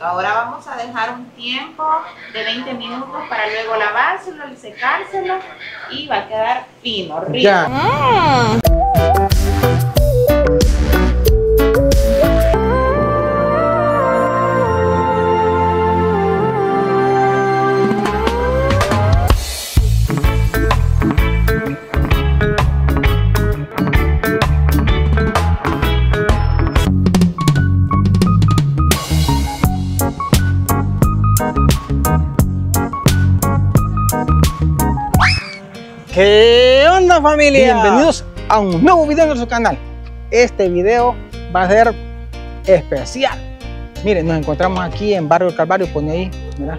Ahora vamos a dejar un tiempo de 20 minutos para luego lavárselo y secárselo y va a quedar fino, rico. Ya. ¿Qué familia? Bienvenidos a un nuevo video en nuestro canal. Este video va a ser especial. Miren, nos encontramos aquí en Barrio El Calvario, pone ahí, mira,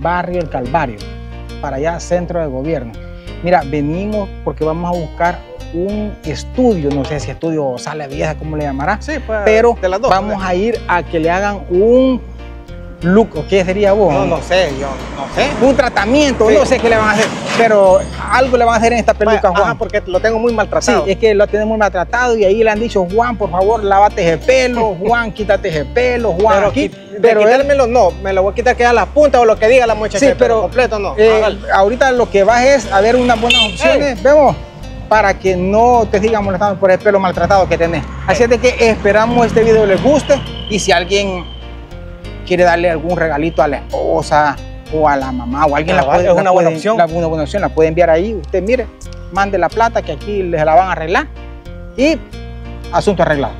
Barrio El Calvario, para allá centro de gobierno. Mira, venimos porque vamos a buscar un estudio, no sé si estudio sala vieja, como le llamará, Sí, pues, pero de las dos, vamos pues. a ir a que le hagan un look, ¿o qué sería vos? No, no sé, yo no sé. un tratamiento, Sí. no sé qué le van a hacer, pero algo le van a hacer en esta peluca, Ajá, Juan. porque lo tengo muy Sí, maltratado. es que lo tienen muy maltratado y ahí le han dicho, Juan, por favor, lávate ese pelo, Juan, quítate ese pelo, Juan, pero aquí. Pero él- no, me lo voy a quitar que a la punta o lo que diga la muchacha, Sí, pero, completo no. eh, ahorita lo que va es a ver unas buenas opciones, vemos, para que no te sigan molestando por el pelo maltratado que tenés. Así es de que esperamos este video les guste y si alguien quiere darle algún regalito a la esposa o a la mamá o alguien la Cabal, puede, es la una buena puede- opción. la- una buena opción, la puede enviar ahí. Usted mire, mande la plata que aquí les la van a arreglar y asunto arreglado.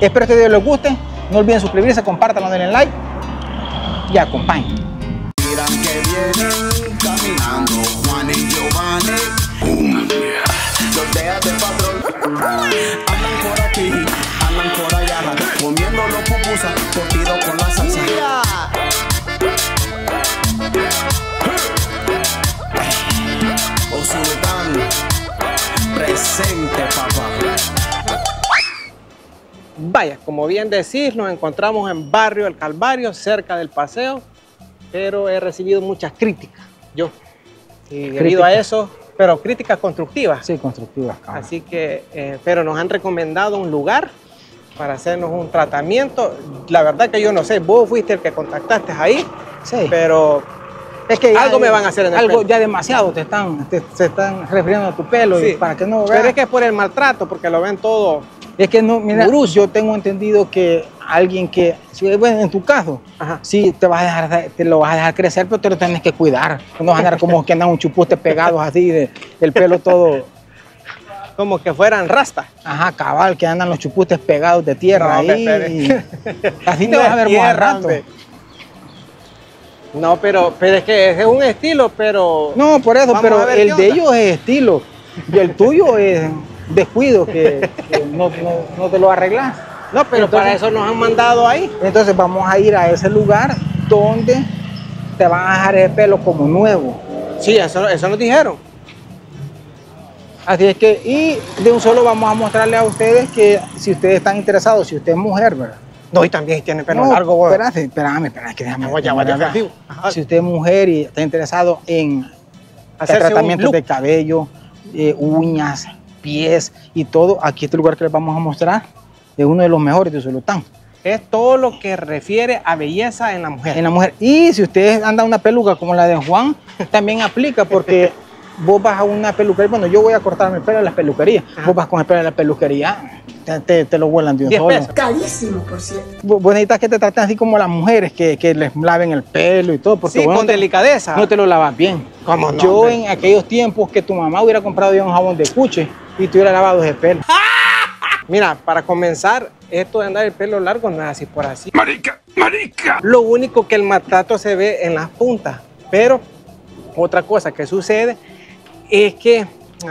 Espero que este video les guste. No olviden suscribirse, compártanlo, denle like y acompañen. Miran que vienen caminando Juan y Giovanni. Los de patrón. Andan por aquí. Comiendo los pupusas, cortido con la salsa. O Sultán, presente papá. Vaya, como bien decís, nos encontramos en Barrio El Calvario, cerca del paseo, pero he recibido muchas críticas, yo. Y debido a eso, pero críticas constructivas. Sí, constructivas. cabrón. Así que, eh, pero nos han recomendado un lugar para hacernos un tratamiento. La verdad que yo no sé, vos fuiste el que contactaste ahí, Sí. pero Es que Algo me van a hacer en el Algo pelo. ya demasiado te están, te- se están refiriendo a tu pelo y para que no pero veas. es que es por el maltrato, porque lo ven todo. Es que no, mira, Bruce. yo tengo entendido que alguien que, si, bueno, en tu caso, Ajá. sí te vas a dejar, te lo vas a dejar crecer, pero te lo tienes que cuidar. No vas a andar como que andan un chupote pegados así, de, el pelo todo, Como que fueran rastas. ajá, cabal, que andan los chupustes pegados de tierra No, ahí. así te No vas a ver tierra, rato. hombre. No, pero, pero es que es un estilo, pero. No, por eso, pero el de ellos es estilo y el tuyo es descuido, que, que no, no- no te lo arreglas. No, pero Entonces- para eso nos han mandado ahí. Entonces vamos a ir a ese lugar donde te van a dejar el pelo como nuevo. Sí, eso, eso nos dijeron. Así es que, y de un solo vamos a mostrarle a ustedes que si ustedes están interesados, si usted es mujer, ¿verdad? No, y también tiene pelo No, largo, güey. Espérate, espérame, espérame, que déjame. No, ya. Ajá. Si usted es mujer y está interesado en Hacerse un tratamientos de cabello, eh, uñas, pies y todo, aquí este lugar que les vamos a mostrar es uno de los mejores de Usulután. Es todo lo que refiere a belleza en la mujer. en la mujer. Y si usted anda una peluca como la de Juan, también aplica porque vos vas a una peluquería, bueno, yo voy a cortarme el pelo en las peluquerías, vos vas con el pelo en la peluquería, te, te- te lo vuelan de un Diez solo. pesos. Carísimo, por cierto. Vos vos necesitas que te traten así como las mujeres, que, que les laven el pelo y todo, porque Sí, vos con no te- delicadeza. no te lo lavas bien. ¿Cómo no, Yo hombre? en aquellos tiempos que tu mamá hubiera comprado ya un jabón de cuche y te hubiera lavado ese pelo. Mira, para comenzar, esto de andar el pelo largo no es así por así. Marica, marica. Lo único que el maltrato se ve en las puntas. Pero otra cosa que sucede es que,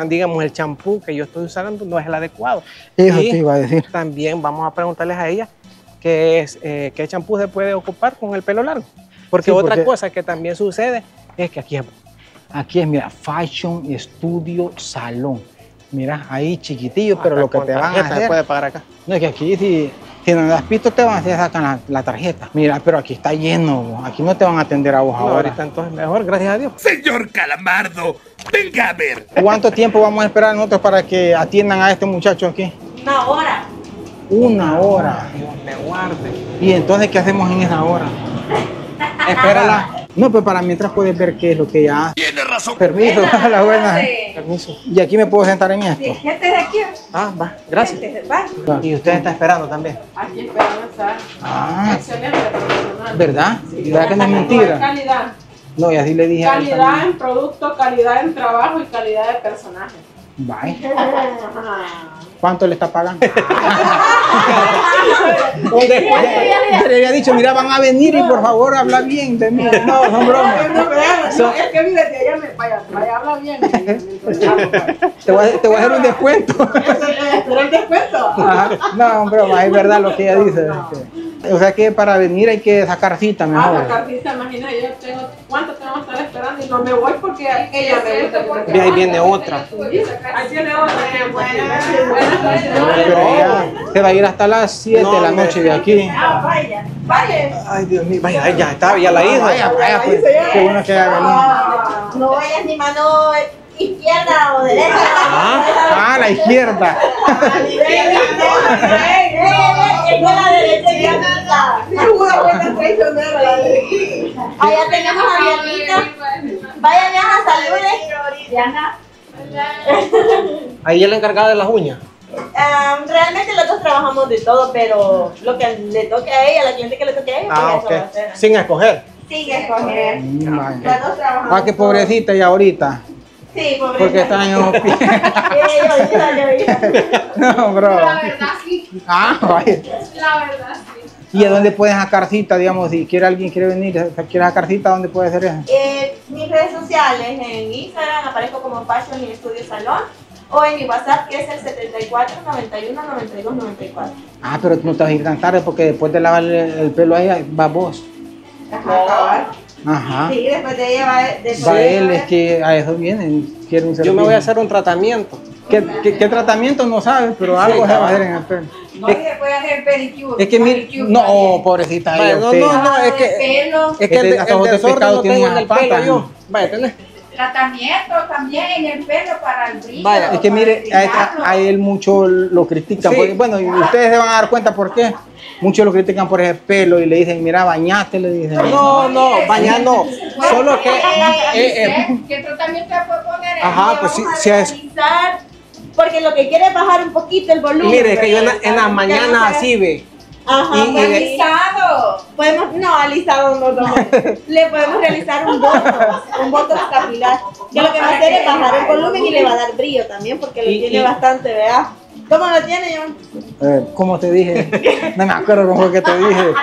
digamos, el champú que yo estoy usando no es el adecuado. Eso Y te iba a decir. También vamos a preguntarles a ella qué, es, eh, qué champú se puede ocupar con el pelo largo. Porque Sí, otra porque- cosa que también sucede es que aquí es Aquí es, mira, Fashion Studio Salón. Mira, ahí chiquitillo, pero lo que te van a hacer puede pagar acá. No, es que aquí si, si no das pisto te van a hacer sacan la, la tarjeta. Mira, pero aquí está lleno, bo. aquí no te van a atender a vos No, ahora. ahorita entonces mejor, gracias a Dios. Señor Calamardo, venga a ver. ¿Cuánto tiempo vamos a esperar nosotros para que atiendan a este muchacho aquí? Una hora. Una hora. Dios me guarde. ¿Y entonces qué hacemos en esa hora? Espérala. No, pues para mientras puedes ver qué es lo que ella hace. Tiene razón. Permiso, a la buena. Permiso. Y aquí me puedo sentar en esto. Gente de aquí. Ah, va, gracias. Va. Y usted está esperando también. Aquí esperando estar. Ah, Excelente profesional. ¿verdad? ¿Verdad que no es mentira? calidad. No, y así le dije a él Calidad también. en producto, calidad en trabajo y calidad de personaje. Bye. Ajá. ¿Cuánto le está pagando? Ya le había dicho, mira, van a venir y por favor habla bien de mí. No, son bromas. No, vean, no, es que mire, de allá me vaya, vaya, habla bien. Te voy, a, te voy a hacer un descuento. Pero el descuento. Ajá. No, broma, es verdad lo que ella dice. O sea que para venir hay que sacar cita Ah, mejor. la cartita, imagina, yo tengo, ¿cuánto tengo que estar esperando? Y no me voy porque ella me gusta. que Ve, ahí viene otra. Ahí tiene otra. Buenas ella se va a ir hasta las 7 de la noche de aquí. Ah, vaya, vaya. Ay, Dios mío, vaya, ay, ya está, ya la hizo. Vaya, vaya, pues. Qué bueno que venido. No vayas ni mano izquierda o derecha. Ah, a la izquierda. Es con la derecha y la Una buena traicionera la de Allá tenemos a Dianita. Vaya, Diana, salude. Diana. Ahí es la encargada de las uñas. Ah, realmente los dos trabajamos de todo, pero lo que le toque a ella, la cliente que le toque a ella, Ah, pues ok. eso va a hacer. Sin escoger. Las dos trabajamos. Ah, qué pobrecita y ahorita. Sí, pobrecita. Porque está en los pies. Sí, ahorita, ahorita. No, bro. La verdad sí, Ah, vaya. la verdad sí. ¿Y a dónde pueden sacar cita, digamos, si quiere alguien quiere venir, quiere sacar cita, dónde puede hacer eso? Eh, mis redes sociales, en Instagram aparezco como Fashion y Estudio Salón o en mi WhatsApp que es el 74 91 92 94. Ah, pero tú no te vas a ir tan tarde porque después de lavarle el pelo a ella, va vos. Ajá. Ajá. Sí, después de ella va, después Va él, es que a eso vienen, quieren Yo me voy a hacer un tratamiento. ¿Qué, qué, qué tratamiento no sabes? Pero algo se va a hacer en el pelo. No, y después hacer pedicure. Es que mire, no, oh, pobrecita Vaya, no, no, no, es que, Pelo. es que el, Este, el ojos de desorden tiene tengo en el pelo yo. ¿no? Vaya, tenés. Tratamiento también en el pelo para el brillo. Vaya, Es que mire, a, a él mucho lo critican. Sí. porque, bueno, y ustedes se van a dar cuenta por qué. Muchos lo critican por ese pelo y le dicen, mira, bañate, le dicen. No, no, bañar no. Solo que. eh, eh, ¿Qué tratamiento se puede poner? Ajá, pues sí, vamos a sí es. porque lo que quiere es bajar un poquito el volumen. Mire, es que yo en, la- en la ¿verdad? mañana Vamos a ver. así ve. Ajá, y- pues. Podemos, no, alisado no, no. Le podemos realizar un botox, un botox capilar. Que lo que va a hacer es bajar el volumen y le va a dar brillo también, porque lo Y- tiene y- bastante, ¿verdad? ¿Cómo lo tiene, John? Eh, ¿Cómo te dije? No me acuerdo cómo fue que te dije.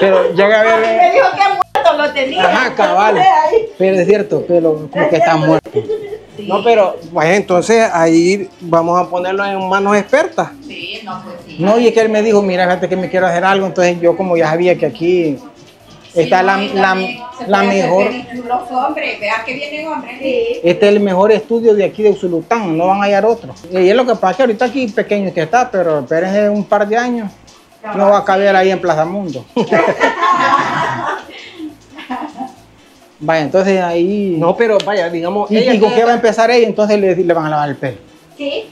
Pero llega a Me ver. dijo que muerto lo tenía. Ajá, cabal. Pero es cierto, pero como que está muerto. No, pero, pues entonces ahí vamos a ponerlo en manos expertas. No, y es que él me dijo, mira, fíjate que me quiero hacer algo. Entonces yo como ya sabía que aquí está la, la, la mejor, Los hombres, vea que vienen hombres. Sí. este es el mejor estudio de aquí de Usulután, no van a hallar otro. Y es lo que pasa que ahorita aquí pequeño que está, pero espérense un par de años, no va a caber ahí en Plaza Mundo. Vaya, entonces ahí... No, pero vaya, digamos. ¿Y, ella y con qué va a empezar ella? Entonces le, le van a lavar el pelo. Sí,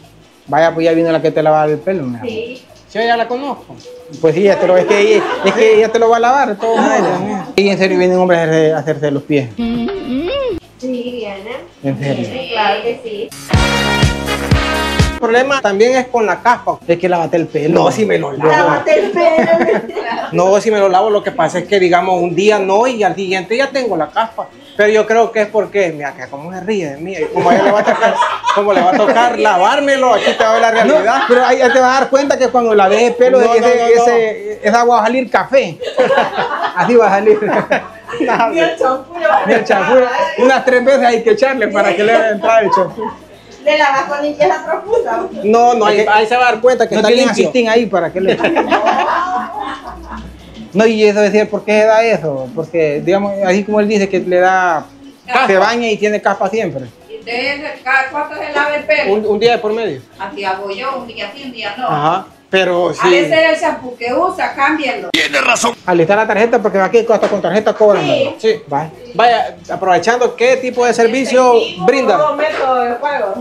Vaya, pues ya vino la que te lava el pelo. mira. sí. Yo ya la conozco. Pues sí, ya te lo, es, que ella, es que ella te lo va a lavar, todos modos. Y en serio vienen hombres a hacerse, a hacerse los pies. Sí, viene. En serio. Sí, claro que sí. El problema también es con la caspa. Es que lavate el pelo. No, si me lo lavo. Lávate el pelo. No, si me lo lavo, lo que pasa es que, digamos, un día no y al siguiente ya tengo la caspa. Pero yo creo que es porque, mira, que como se ríe de mí, y como a ella le va a tocar, como le va a tocar lavármelo, aquí te va a ver la No, realidad. pero ahí ya te vas a dar cuenta que cuando laves el pelo, No, ese, no, no, no. ese- esa agua va a salir café. Así va a salir. Y el champú Y el champú, unas tres veces hay que echarle para que le haga entrar el champú. Le lavas con limpieza profunda. No, no, ahí, ahí se va a dar cuenta que No está limpio. ahí para que le. No, y eso decir, ¿por qué da eso? Porque, digamos, así como él dice que le da, se baña y tiene capa siempre. Y usted, cada cuánto se lava el pelo. Un, un día de por medio. Así hago yo, un día sí, un día no. Ajá. Pero A sí. veces el shampoo que usa, cámbienlo. Alistar la tarjeta porque aquí hasta con tarjeta cobran. Sí. Sí. Bye. Vaya, aprovechando, ¿qué tipo de servicio brinda? Todo método de juego.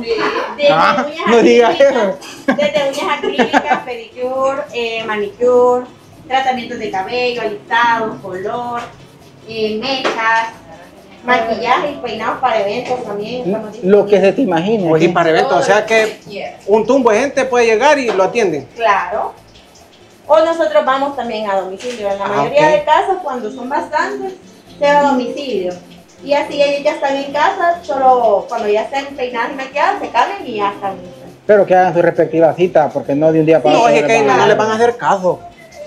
Desde Ah, uñas no diga acrílicas, Desde uñas acrílicas, pedicure, eh, manicure, tratamientos de cabello, alisados, color, eh, mechas, maquillaje y peinados para eventos también. estamos Lo que se te imagine. Pues aquí. para eventos. O sea que un tumbo de gente puede llegar y lo atienden. Claro. O nosotros vamos también a domicilio. En la Ah, mayoría de casos, cuando son bastantes, se va a domicilio. Y así ellos ya están en casa, solo cuando ya estén peinadas y maquilladas, se cambian y ya están. Pero que hagan su respectiva cita, porque no de un día para No, otro. es que no, no le van a hacer caso.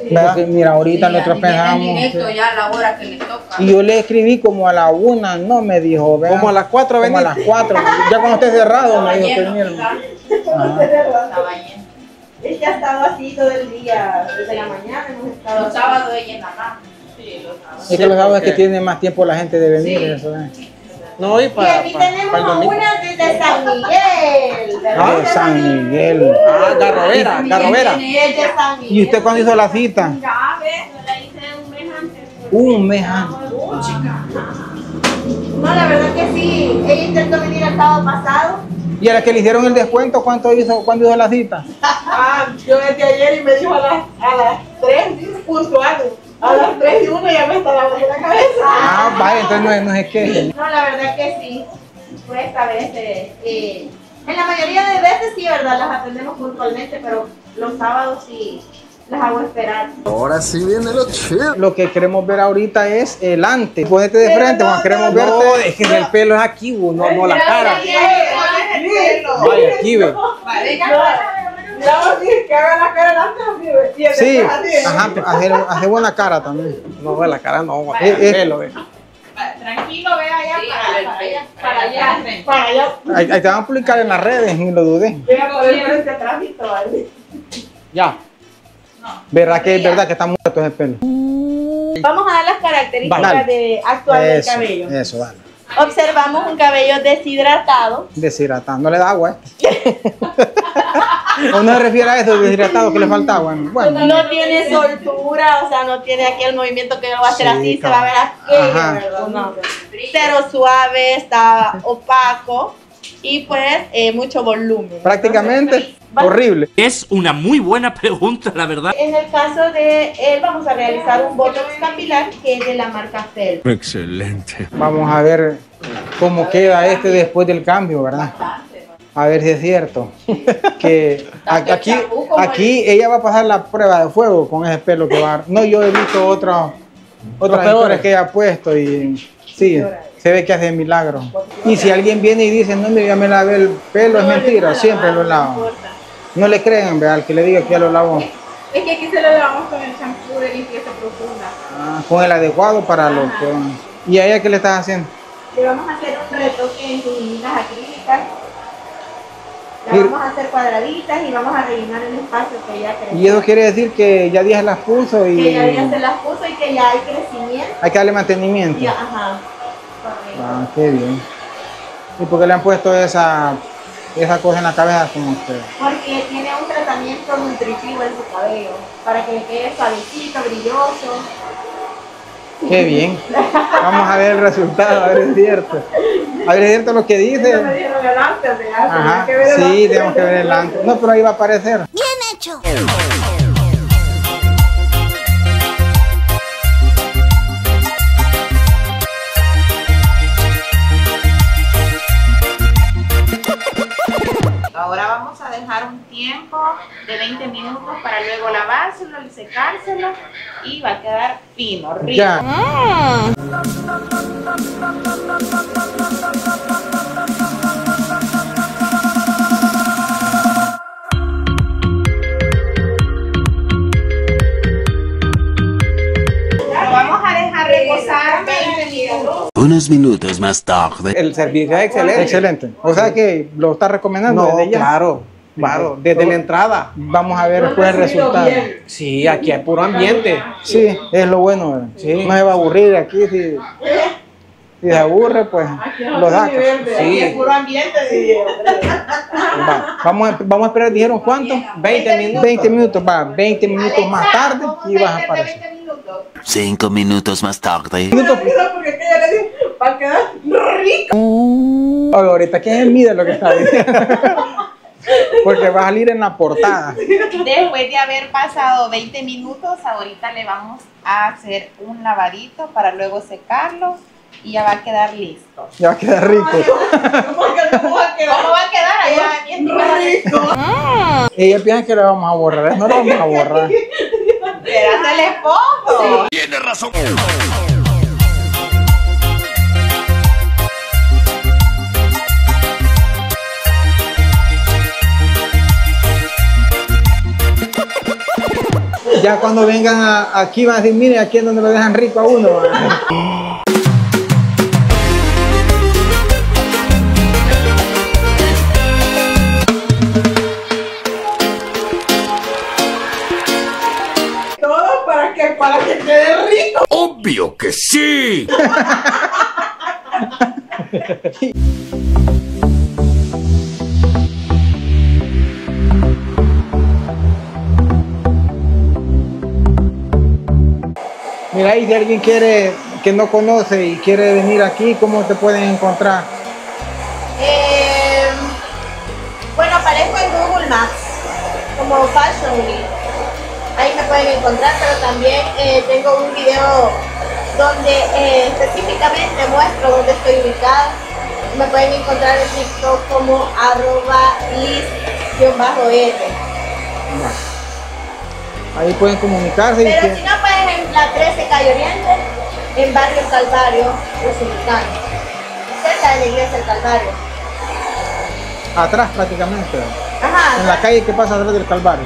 ¿Verdad? Porque, mira, ahorita Sí, nosotros pensamos. directo ya a la hora que le toca. Y yo le escribí como a la una, no me dijo, vea. Como a las cuatro Como a las cuatro. Ya cuando esté cerrado me dijo que. ¿verdad? Estaba lleno. Es que ha estado así todo el día, desde la mañana hemos estado Los sábados ella en la. Sí, los sábados. Es que los sábados es que tiene más tiempo la gente de venir. Eso, ¿eh? No, y Y para, aquí para- tenemos para el a domingo. una desde San Miguel. ¿verdad? Ah, de San Miguel. Ah, Garrovera, Garrovera. Desde San Miguel. ¿Y usted cuándo hizo la cita? Ya ves, yo la hice un mes antes. Un mes antes. No, la verdad que sí. Ella intentó venir el sábado pasado. ¿Y a la que le hicieron el descuento, cuánto hizo, cuándo hizo la cita? Ah, yo desde ayer y me dijo a las, a las 3, dice, puntuales. A las 3 y 1 ya me está lavando la cabeza. Ah, vaya, entonces no es, no es que. No, la verdad que sí. Fue esta vez. eh, eh, en la mayoría de veces sí, ¿verdad? Las atendemos puntualmente, pero los sábados sí las hago esperar. Ahora sí viene lo chido. Lo que queremos ver ahorita es el antes. Ponete de Pero frente, no, queremos no, verte. No, es que el pelo es aquí, no, no la cara. Vaya, aquí ve. Ya dices que haga la cara así, y el Sí, así, ¿eh? ajá, hacer, hacer buena cara también. No, la cara no, Eh, eh. pelo. Tranquilo, ve allá Sí, para, para el- para allá. Para allá, para allá. Ahí, ahí te van a publicar en las redes, ni lo dudé. Voy a poner frente a tránsito, ¿vale? Ya. Verá que es verdad que está muerto ese pelo. Vamos a dar las características de actual del cabello. eso, dale. Observamos un cabello deshidratado. Deshidratado, no le da agua, ¿eh? ¿O no se refiere a eso, deshidratado, que le falta agua? Bueno, No tiene soltura, o sea, no tiene aquí el movimiento que lo va a hacer Sí, así, se va a ver. ¿verdad? No. Cero suave, está opaco y pues eh, mucho volumen. prácticamente horrible. Es una muy buena pregunta, la verdad. En el caso de él, vamos a realizar un botox capilar que es de la marca Fel. Vamos a ver cómo queda este después del cambio, ¿verdad? A ver si es cierto. Que aquí, aquí ella va a pasar la prueba de fuego con ese pelo que va. No, yo he visto otras otras peores. que ella ha puesto y sí, se ve que hace milagro. Y si alguien viene y dice, no, mira, ya me lavé el pelo, es mentira, siempre lo lavo. No le crean, vea, al que le diga que ya lo lavó. Es que aquí se lo lavamos con el champú de limpieza profunda. Ah, con el adecuado para lo que. ¿Y a ella qué le estás haciendo? Le vamos a hacer un retoque en sus líneas acrílicas. Las vamos a hacer cuadraditas y vamos a rellenar el espacio que ya creció. Y eso quiere decir que ya Díaz las puso y Que ya, ya se las puso y que ya hay crecimiento. hay que darle mantenimiento. Ajá. Correcto. Ah, qué bien. ¿Y por qué le han puesto esa, esa cosa en la cabeza como que? Porque tiene un tratamiento nutritivo en su cabello. Para que le quede suavecito, brilloso. Qué bien. Vamos a ver el resultado, a ver es cierto. A ver es cierto lo que me dice. dijeron el antes, o sea, Ajá. tenía que ver el Sí, antes. tenemos que ver el antes. No, pero ahí va a aparecer. Ahora tiempo de 20 minutos para luego lavárselo y secárselo y va a quedar fino, rico. Ya. Lo vamos a dejar reposar 20 minutos. Unos minutos más tarde. El servicio es excelente. Excelente. O sea que lo está recomendando No, desde ya. claro, claro, desde la entrada. Vamos a ver Lo después el han recibido resultado. bien. Sí, aquí hay puro ambiente. Sí, es lo bueno. ¿verdad? Sí. No se va a aburrir aquí. Si, si se aburre, pues Aquí no lo aquí Sí. es puro ambiente. Va, Vamos, a, vamos a esperar, dijeron cuánto? 20 minutos. 20 minutos, va, 20 minutos más tarde y vas a aparecer. 20 minutos. Cinco minutos más tarde. Minutos, Mira, porque aquella le dije, va a quedar rico. Ahorita que es mide lo que está diciendo. Porque va a salir en la portada. Después de haber pasado 20 minutos, ahorita le vamos a hacer un lavadito para luego secarlo y ya va a quedar listo. Ya va a quedar rico. ¿Cómo va a quedar? ¿Cómo va a quedar allá? Bien Rico. Ella piensa que la vamos a borrar. No la vamos a borrar. Espérate, le pongo. Tiene razón. Ya cuando vengan a- aquí van a decir, mire, aquí es donde lo dejan rico a uno. Todo para que, para que quede rico. Obvio que sí. Y si alguien quiere, que no conoce y quiere venir aquí, ¿cómo te pueden encontrar? Eh, bueno, aparezco en Google Maps como Fashion Week. Ahí me pueden encontrar, pero también eh, tengo un video donde eh, específicamente muestro dónde estoy ubicada. Me pueden encontrar en TikTok como arroba lis-r. Ahí pueden comunicarse y Pero que- si no, pues en la 13 Calle Oriente, en Barrio Calvario, Usulután. Cerca de la iglesia del Calvario. atrás prácticamente. Ajá. En la calle que pasa atrás del Calvario.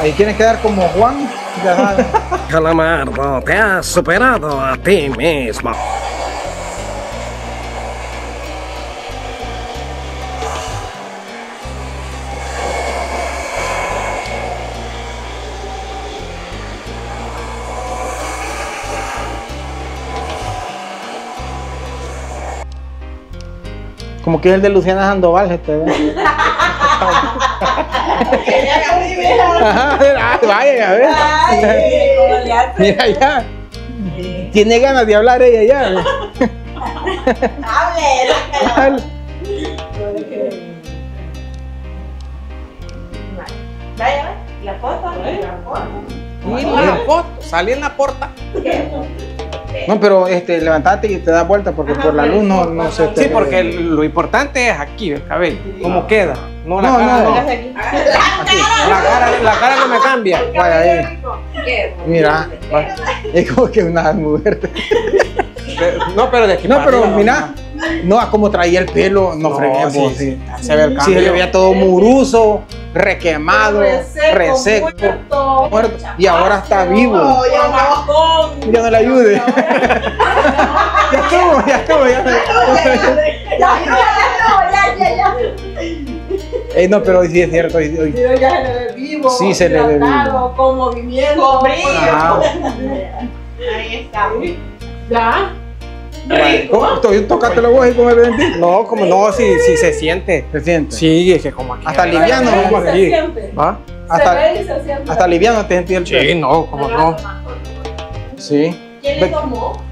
Ahí quieren quedar como Juan, ya saben. Calamardo, te has superado a ti mismo. Como que es el de Luciana Sandoval, este. Ajá, vaya, a ver. Mira ya. Tiene ganas de hablar ella ya. Hable. Vaya, vaya, la foto. La foto. Y la foto, salí en la porta. No, pero este, levantate y te das vuelta porque por la luz no, no se te Sí, porque lo importante es aquí, el cabello. ¿Cómo queda? No la No, cara. no, no. La cara, la cara no me cambia. Vaya ahí. Mira, es como que una mujer. No, pero de aquí No, pero mira, no, a como traía el pelo, no, No, fregué, sí, sí, se ve el Sí, cambio. se le veía todo muruso, requemado, reseco, muerto. muerto, y ahora está vivo. No, ya no. Ya no le ayude. ya estuvo, ya estuvo, ya Ya, ya, ya, ya. Ey, no, pero hoy sí es cierto. hoy- hoy- Pero ya se le ve vivo. Sí, se le ve hidratado, Con movimiento. Con brillo. Ahí está. Ya. ¿Cómo? Tó- Tócatelo vos y come dentista. No, como no, si, si se siente. ¿Se siente? Sí, es que como aquí. Hasta liviano, Como Se aquí. siente. ¿Va? Se Hasta, ve y se siente. hasta liviano te sentí el pelo. Sí, no, como no. Sí. ¿Quién le tomó?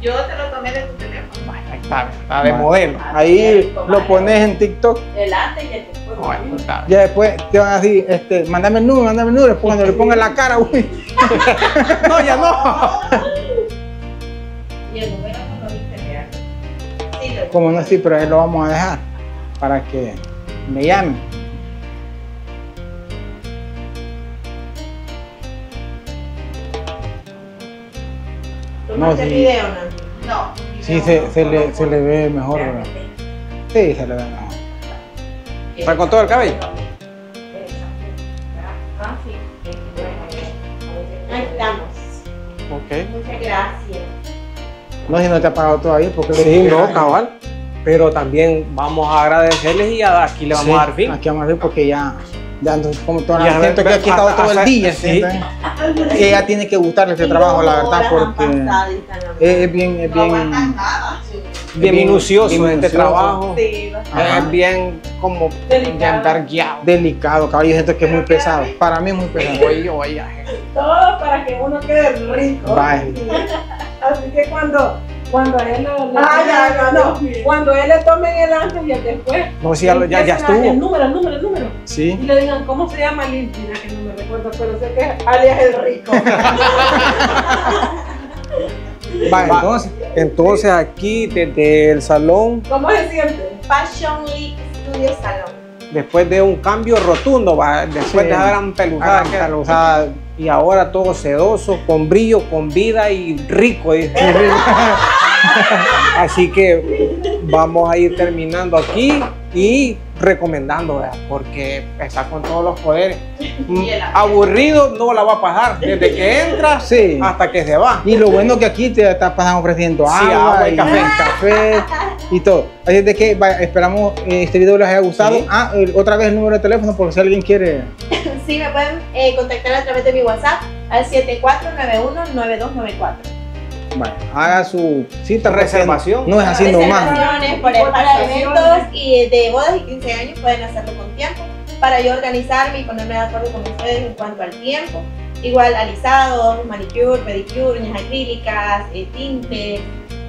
Yo te lo tomé de tu teléfono. Ahí está, está de modelo. Ahí lo pones en TikTok. El antes y el después. Bueno, está. Ya después te van a decir, este, mándame el número, mándame el número. Después cuando le pongan la cara, uy. No, ya no. Como no, sí, pero ahí lo vamos a dejar para que me llamen. ¿Tomaste sí. el video, no? No. Sí, se, se le, se le ve mejor, ¿verdad? Sí, se le ve mejor. ¿Está con todo el cabello? Ah. Ahí estamos. Ok. Muchas gracias. No, si no te ha pagado todavía, porque Sí, no, cabal. Pero también vamos a agradecerles y a- aquí le vamos a dar fin. Aquí vamos a ver porque ya, ya como toda Ya, la siento ve- que aquí he estado todo el día. sí. siento, ¿eh? Y ella tiene que gustarle este trabajo, la verdad, porque es, bien, es No bien. Bien minucioso bien este minucioso. trabajo. Sí. Es bien como Delicado. de andar guiado. delicado, caballo. Yo siento que es muy pesado. Para mí es muy pesado. Oye, oye. Todo para que uno quede rico. Así que cuando Cuando a él lo, le- Ah, ya, no, cuando a él le tomen el ángel y el después. No, sí, ya, lo- ya, ya a- El estuvo. número, el número, el número. Sí. Y le digan, ¿cómo se llama? Mira que no me recuerdo, pero sé que es alias el rico. Va, Va. entonces. Entonces aquí desde el salón, ¿Cómo se siente? Fashion League Studio Salon. después de un cambio rotundo, va, después Sí. de esa gran peluzada, Gran que- peluzada. Y ahora todo sedoso, con brillo, con vida y rico. dice. Así que vamos a ir terminando aquí y recomendando, ¿verdad? porque está con todos los poderes. Mm, Y el ambiente. Aburrido no la va a pasar, desde que entra Sí. hasta que se va. Y lo bueno que aquí te están pasando ofreciendo Sí, agua, y y café. café y todo. Así es de que vaya, esperamos eh, este video les haya gustado. Sí. Ah, otra vez el número de teléfono por si alguien quiere. Sí, me pueden eh, contactar a través de mi WhatsApp al 7491-9294. Vaya, haga su cita Reservación. No es haciendo más. Para eventos y de bodas y 15 años pueden hacerlo con tiempo para yo organizarme y ponerme de acuerdo con ustedes en cuanto al tiempo. Igual alisados, manicure, pedicure, uñas acrílicas, eh, tinte,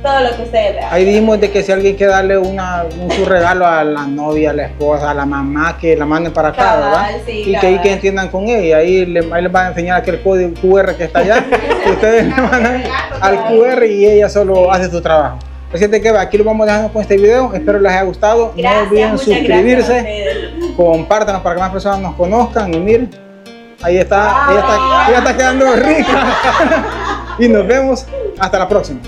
todo lo que ustedes vean. Ahí dijimos de que si alguien quiere darle una, un su regalo a la novia, a la esposa, a la mamá, que la manden para acá, Cabal, ¿verdad? sí, y que ahí que entiendan con ella. Ahí, le- ahí les van a enseñar aquel código QR que está allá. ustedes le mandan al QR y ella solo hace su trabajo. Así que aquí lo vamos dejando con este video. Espero les haya gustado. no olviden suscribirse, compártanos para que más personas nos conozcan. Y miren, ahí está, ella está, ella está quedando rica. y nos vemos hasta la próxima.